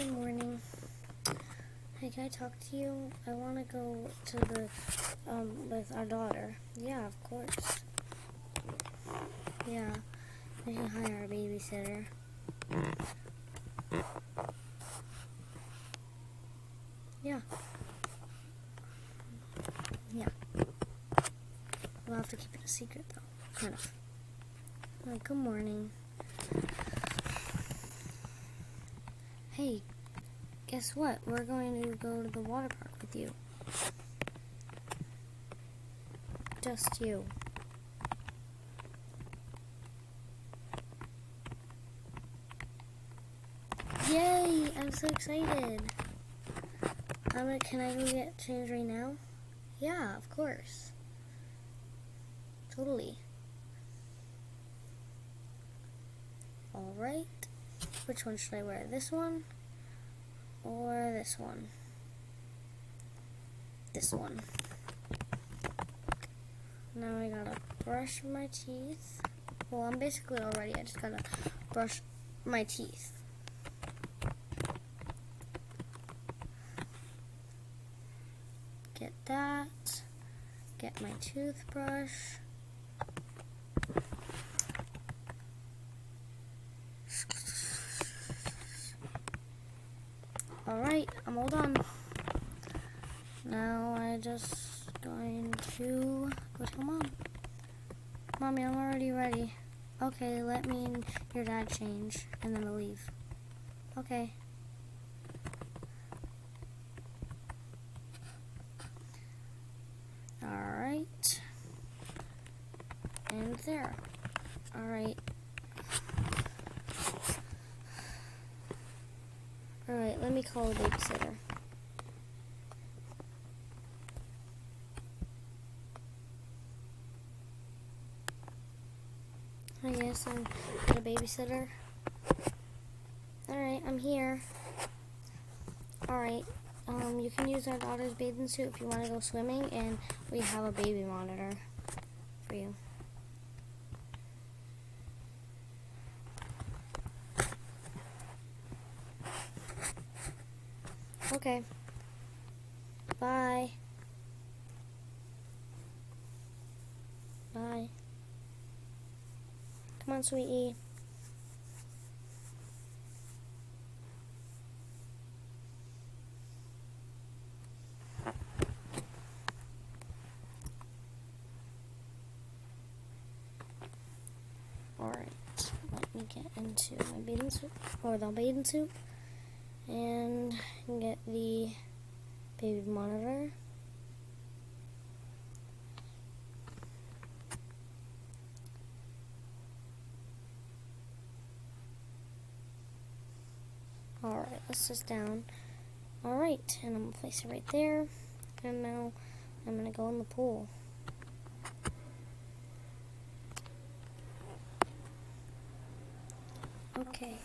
Good morning. Hey, can I talk to you? I want to go to the, um, with our daughter. Yeah, of course. Yeah, we can hire a babysitter. Yeah. Yeah. We'll have to keep it a secret, though. Kind of. Like, good morning. Hey, guess what? We're going to go to the water park with you. Just you. Yay! I'm so excited. Can I go get changed right now? Yeah, of course. Totally. Alright. Which one should I wear? This one? Or this one? This one. Now I gotta brush my teeth. Well, I'm basically all ready. I just gotta brush my teeth. Get that. Get my toothbrush. Alright, I'm all done. Now I just going to go tell mom. Mommy, I'm already ready. Okay, let me and your dad change, and then we'll leave. Okay. Alright. And there. Alright. Alright, let me call a babysitter. I guess I'm a babysitter. Alright, I'm here. Alright, um, you can use our daughter's bathing suit if you want to go swimming, and we have a baby monitor for you. Okay. Bye. Bye. Come on, sweetie. Alright, let me get into my bathing suit, or the bathing suit, and get the baby monitor. Alright, let's just down. Alright, and I'm going to place it right there. And now I'm going to go in the pool. Okay.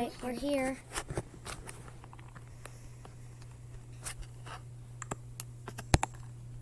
Alright, we're here.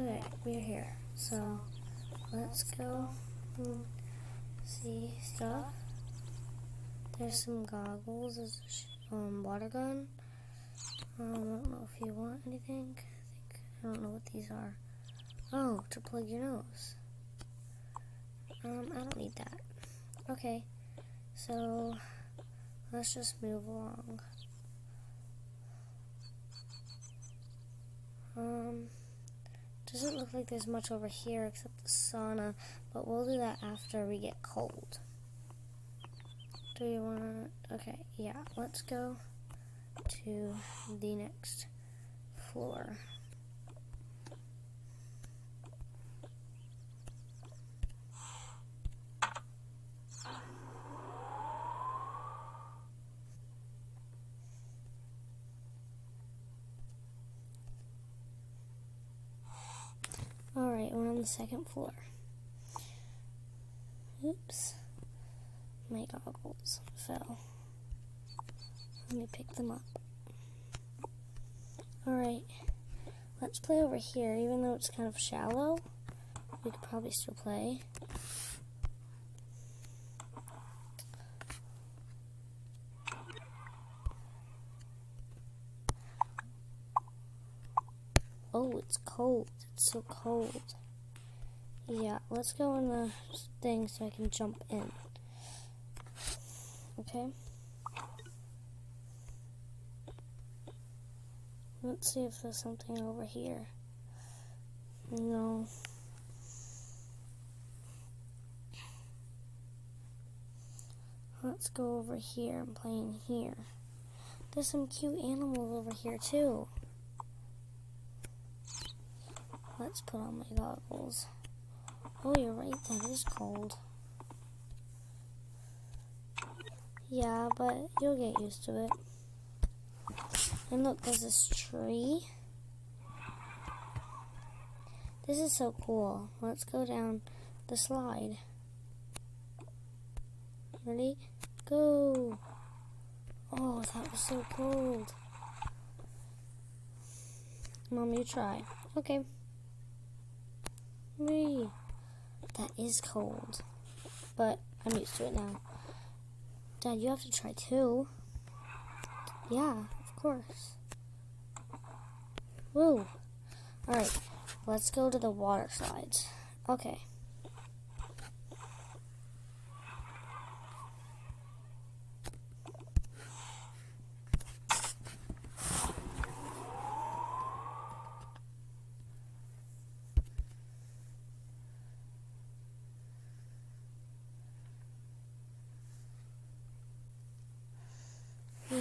Okay, we're here. So, let's go and see stuff. There's some goggles. There's a um, water gun. Um, I don't know if you want anything. I think I don't know what these are. Oh, to plug your nose. Um, I don't need that. Okay, so let's just move along. Um, doesn't look like there's much over here except the sauna, but we'll do that after we get cold. Do you want to? Okay, yeah, let's go to the next floor. the second floor. Oops. My goggles fell. Let me pick them up. Alright. Let's play over here, even though it's kind of shallow. We could probably still play. Oh, it's cold. It's so cold. Yeah, let's go in the thing so I can jump in. Okay. Let's see if there's something over here. No. Let's go over here. and play in here. There's some cute animals over here too. Let's put on my goggles. Oh, you're right, that is cold. Yeah, but you'll get used to it. And look, there's this tree. This is so cool. Let's go down the slide. Ready? Go! Oh, that was so cold. Mom, you try. Okay. Me. That is cold. But I'm used to it now. Dad, you have to try too. Yeah, of course. Woo. Alright, let's go to the water slides. Okay.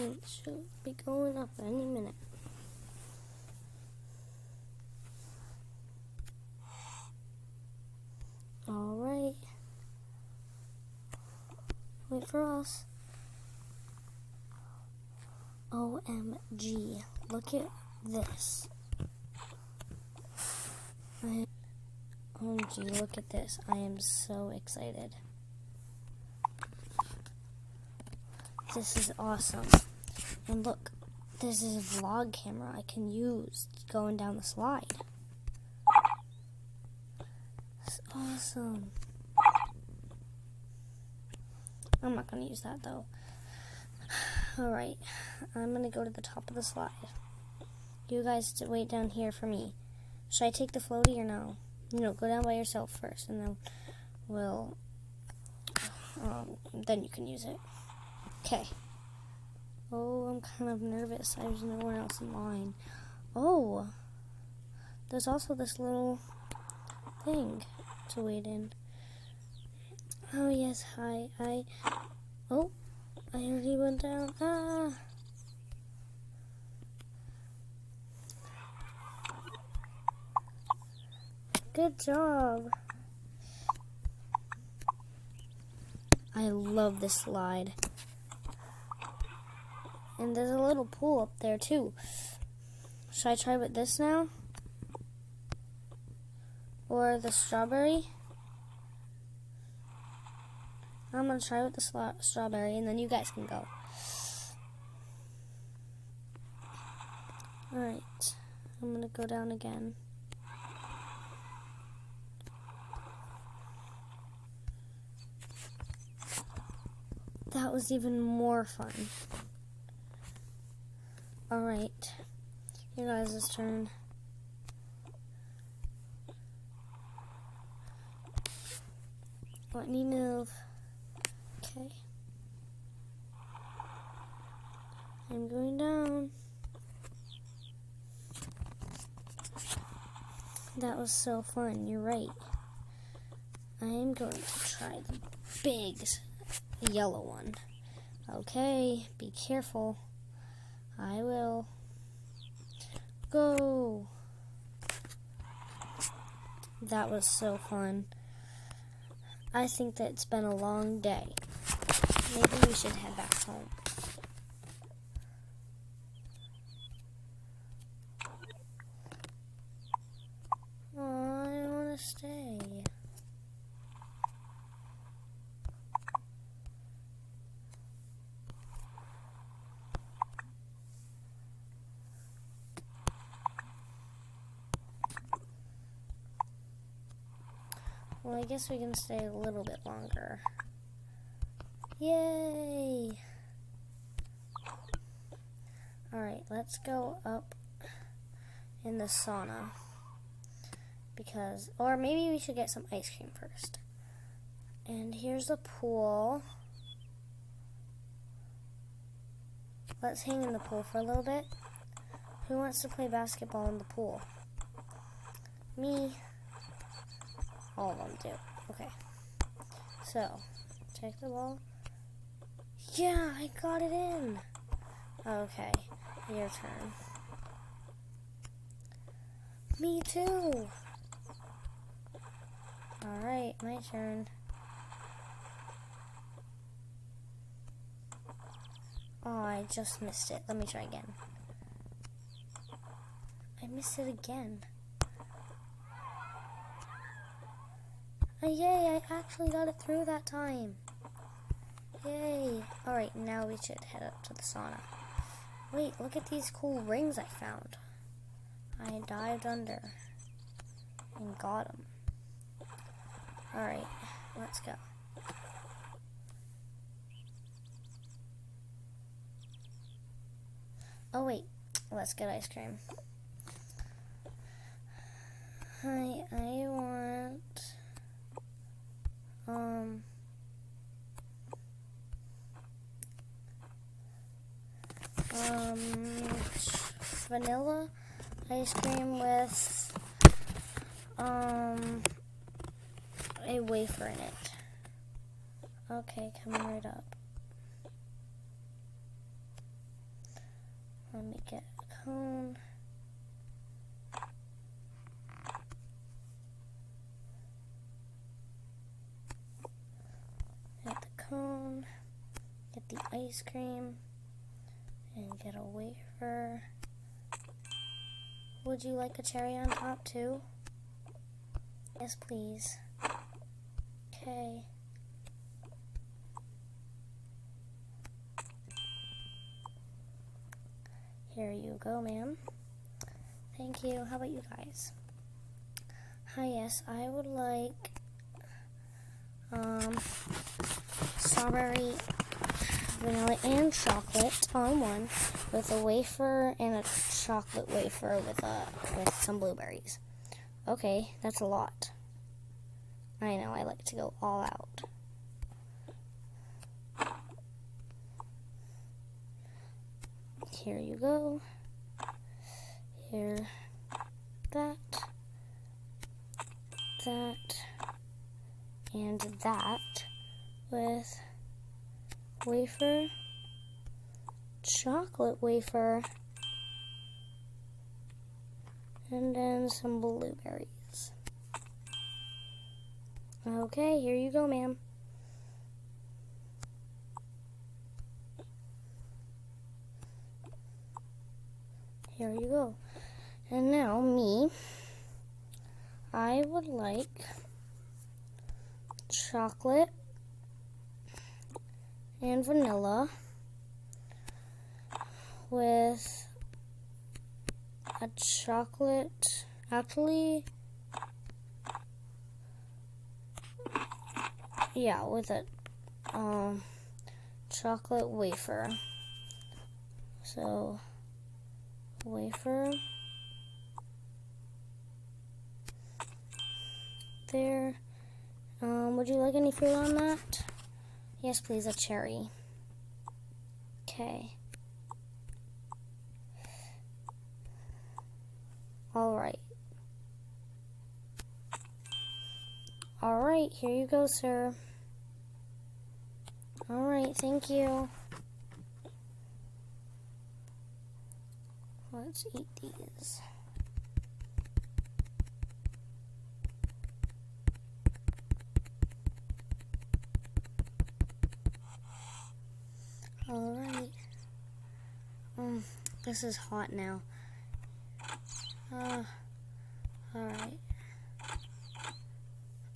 It should be going up any minute. Alright. Wait for us. OMG. Look at this. OMG, look at this. I am so excited. This is awesome. And look, this is a vlog camera I can use going down the slide. It's awesome. I'm not going to use that though. Alright, I'm going to go to the top of the slide. You guys wait down here for me. Should I take the floaty or no? No, go down by yourself first and then we'll, um, then you can use it. Okay. Oh, I'm kind of nervous. There's no one else in line. Oh, there's also this little thing to wait in. Oh, yes, hi. I. Oh, I already went down. Ah. Good job. I love this slide. And there's a little pool up there too. Should I try with this now? Or the strawberry? I'm going to try with the strawberry and then you guys can go. Alright. I'm going to go down again. That was even more fun. Alright. You guys' turn. Let me move. Okay. I'm going down. That was so fun. You're right. I am going to try the big yellow one. Okay, be careful. I will. Go! That was so fun. I think that it's been a long day. Maybe we should head back home. Well, I guess we can stay a little bit longer. Yay! Alright, let's go up in the sauna. Because, or maybe we should get some ice cream first. And here's the pool. Let's hang in the pool for a little bit. Who wants to play basketball in the pool? Me. All of them do. Okay. So, take the ball. Yeah, I got it in. Okay, your turn. Me too. Alright, my turn. Oh, I just missed it. Let me try again. I missed it again. Oh, yay, I actually got it through that time. Yay. Alright, now we should head up to the sauna. Wait, look at these cool rings I found. I dived under and got them. Alright, let's go. Oh wait, let's get ice cream. Hi, I want um um vanilla ice cream with um a wafer in it. Okay, coming right up. Let me get a cone. Get the cone, the ice cream, and get a wafer. Would you like a cherry on top too? Yes, please. Okay. Here you go, ma'am. Thank you. How about you guys? Hi, yes, I would like um, strawberry, vanilla, and chocolate on one with a wafer and a chocolate wafer with a with some blueberries. Okay, that's a lot. I know, I like to go all out. Here you go. Here, that, that, and that with wafer, chocolate wafer, and then some blueberries. Okay, here you go, ma'am. Here you go. And now, me, I would like chocolate and vanilla with a chocolate, actually, yeah, with a um, chocolate wafer. So, wafer there. Um, would you like any fruit on that? Yes, please, a cherry. Okay. Alright. Alright, here you go, sir. Alright, thank you. Let's eat these. Alright. Um, this is hot now. Uh, alright.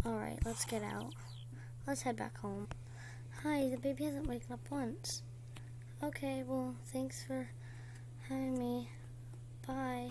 Alright, let's get out. Let's head back home. Hi, the baby hasn't waken up once. Okay, well, thanks for having me. Bye.